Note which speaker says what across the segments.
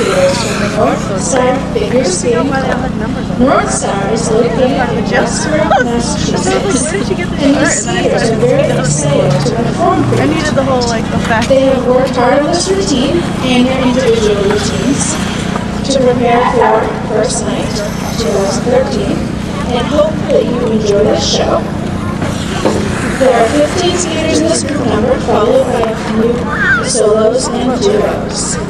Speaker 1: North Star Figure Skating North Star is located in Westford, Massachusetts, and these skaters are very excited to perform for
Speaker 2: I the whole, like, effect.
Speaker 1: They have worked hard on this routine and their individual routines to prepare for our first night, 2013, and hope that you enjoy this show. There are 15 skaters in this group number, followed by a few solos and duos.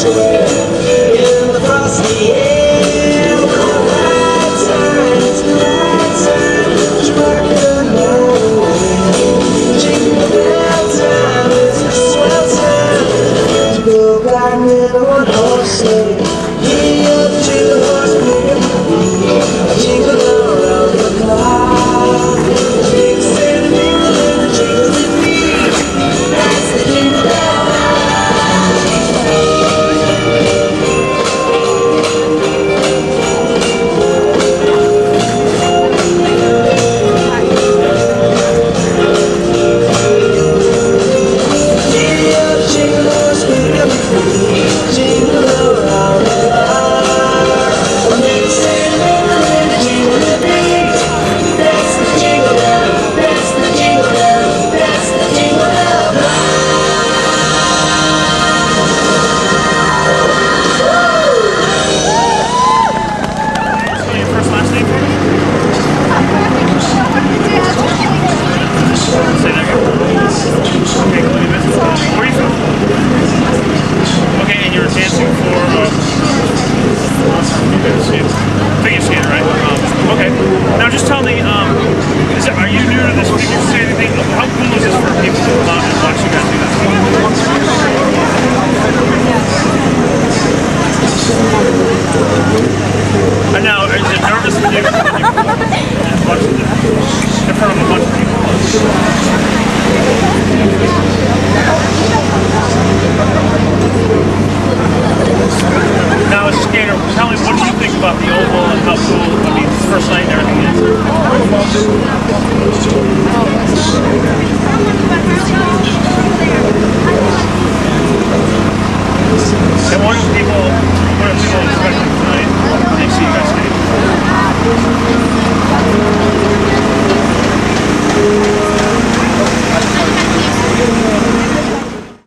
Speaker 3: Jerusalem. I know, is it nervous for you, you in front of a bunch of people? Now, as a
Speaker 4: skater, tell me, what do you think about the Oval and how cool, I mean, first night and everything is?